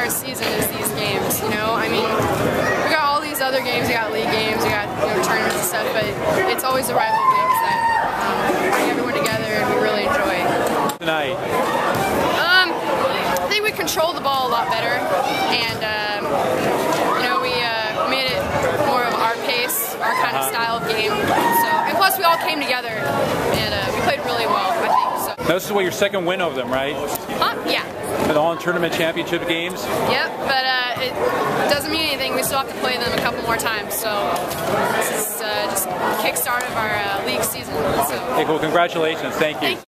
our season is these games. You know, I mean, we got all these other games. We got league games. We got you know tournaments and stuff. But it's always the rival games that um, bring everyone together, and we really enjoy. Tonight. Um, I think we controlled the ball a lot better, and um, you know we uh, made it more of our pace, our kind of style of game. So, and plus we all came together, and uh, we played really well. I think. Now, this is what your second win of them, right? huh? Yeah. And all in tournament championship games. Yep, but uh, it doesn't mean anything. We still have to play them a couple more times. So this is uh, just kickstart of our uh, league season. So. Okay, cool. Congratulations. Thank you. Thank